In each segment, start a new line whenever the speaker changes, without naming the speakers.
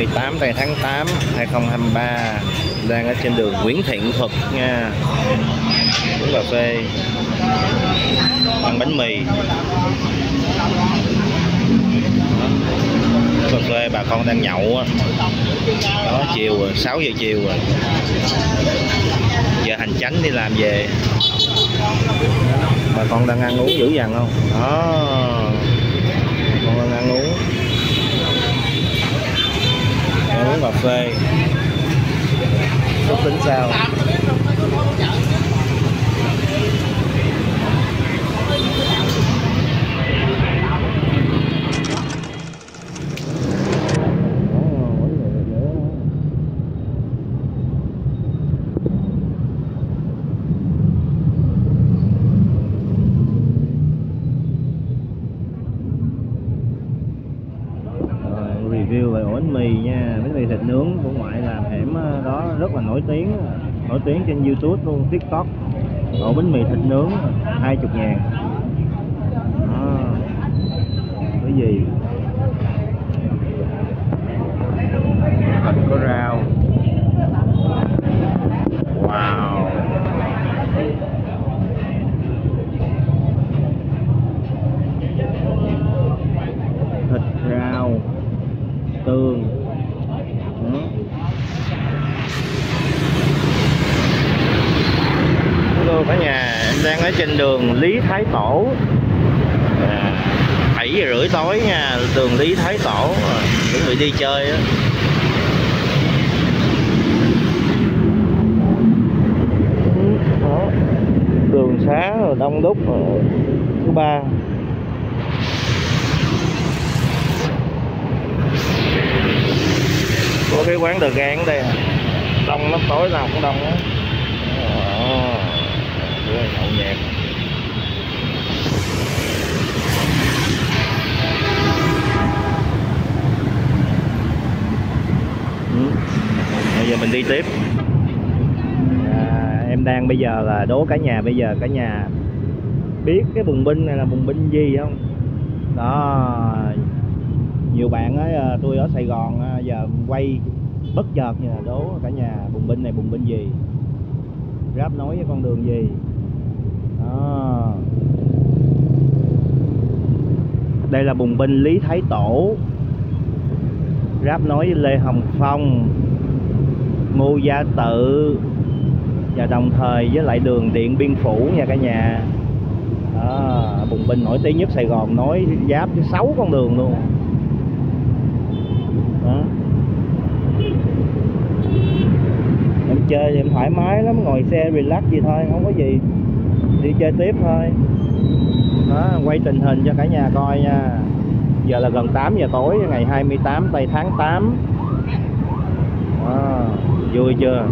18 tây tháng 8 2023 đang ở trên đường Nguyễn Thiện Thuật nha. Uống cà phê. Ăn bánh mì. Cà phê bà con đang nhậu á. Đó, chiều rồi 6 giờ chiều rồi. Giờ hành chánh đi làm về. Bà con đang ăn uống dữ dằn không? Đó bà con đang ăn uống ăn uống cà phê. Phúc tính sao Rồi, review về ổ bánh mì nha bánh mì thịt nướng của ngoại làm hẻm ờ, đó rất là nổi tiếng nổi tiếng trên youtube luôn tiktok. Ổ bánh mì thịt nướng 20 ngàn. À, cái gì? Thịt có rau wow. Thịt rau tương Đó. Hello cả nhà em đang ở trên đường Lý Thái Tổ à, 7 giờ rưỡi tối nha đường Lý Thái Tổ à, chuẩn bị đi chơi đó. Đó. đường xá rồi đông đúc rồi. thứ ba có cái quán đờ gan đây à. đông lắm tối nào cũng đông á Đó. Bữa nhậu nhẹt. Ừ. Bây giờ mình đi tiếp. À, em đang bây giờ là đố cả nhà bây giờ cả nhà biết cái bùng binh này là bùng binh gì không? Đó nhiều bạn ấy à, tôi ở Sài Gòn à, giờ quay bất chợt như là đố cả nhà bùng binh này bùng binh gì. Ráp nối với con đường gì? Đó. Đây là bùng binh Lý Thái Tổ. Ráp nối với Lê Hồng Phong Ngô Gia Tự và đồng thời với lại đường Điện Biên Phủ nha cả nhà. Đó, bùng binh nổi tiếng nhất Sài Gòn nối giáp với sáu con đường luôn. Đó. em chơi thì em thoải mái lắm ngồi xe relax gì thôi không có gì đi chơi tiếp thôi. Đó quay tình hình cho cả nhà coi nha. Giờ là gần 8 giờ tối ngày 28 tây tháng 8 đó, vui chưa?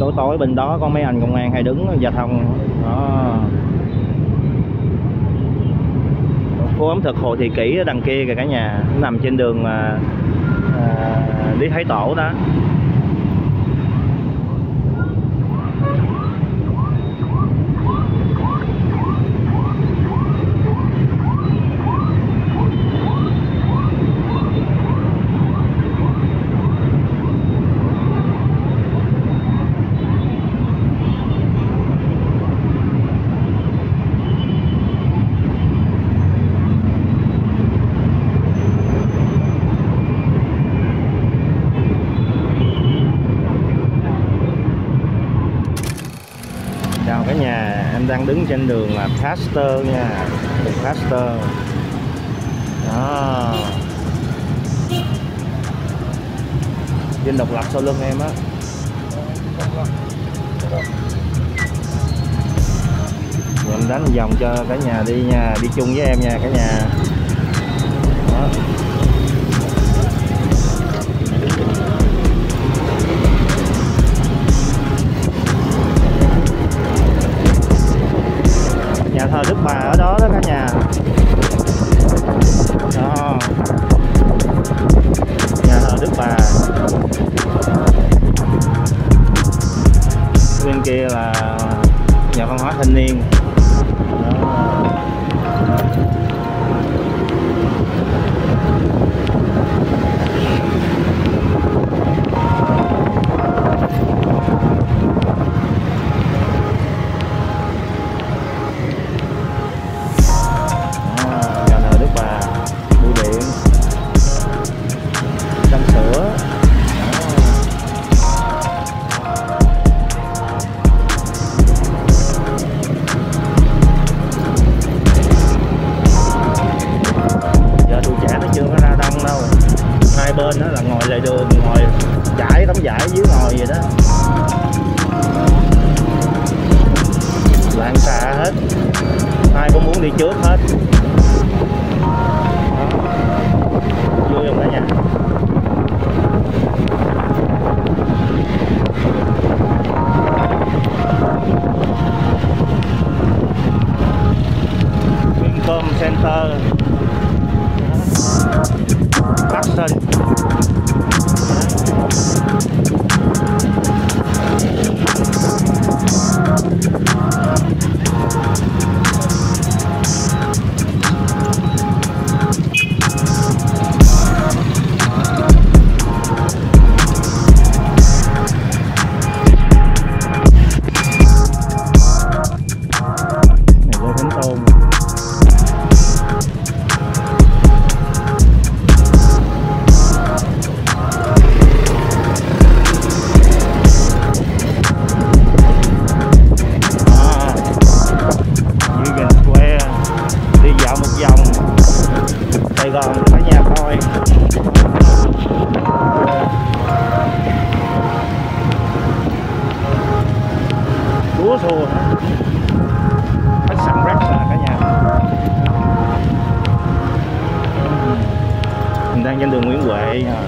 Tối tối bên đó có mấy anh công an hay đứng giao thông. Đó. Phố ẩm thực Hồ Thị Kỷ ở đằng kia kìa cả nhà. Nằm trên đường à, à, Lý Thái Tổ đó chào cả nhà em đang đứng trên đường là Pasteur nha. Đường Pasteur. Đó. Dinh độc lập sau lưng em á. Mình đánh vòng cho cả nhà đi nha. Đi chung với em nha, cả nhà. Đó. Kia là nhà văn hóa thanh niên. Gòn cả nhà coi lúa thua hết khách sạn rác là cả nhà. Mình đang trên đường Nguyễn Huệ. Dạ.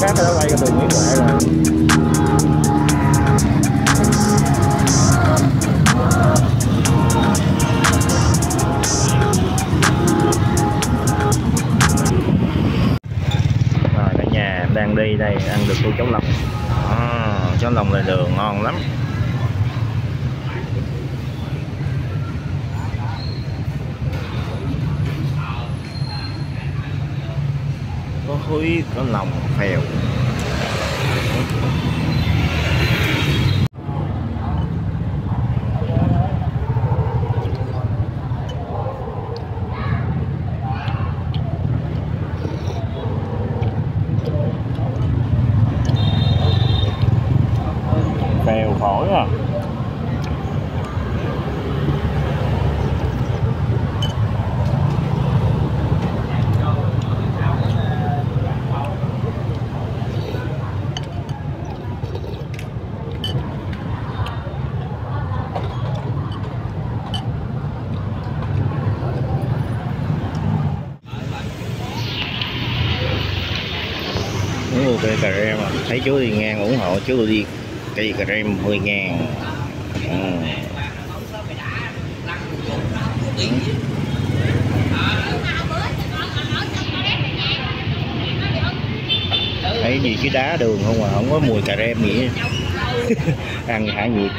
Khác đã quay cái đường Nguyễn Huệ rồi. Rồi cả nhà đang đi đây ăn được tô cháo lòng à, cháo lòng là đường ngon lắm. Thúi có lòng phèo. Phèo phổi à? Cũng ok cà rem à. thấy chú đi ngang ủng hộ chú đi. Cây cà rem 10 ngàn. Ừ. thấy gì cái đá đường không à? Không có mùi cà rem gì ăn hạ nhiệt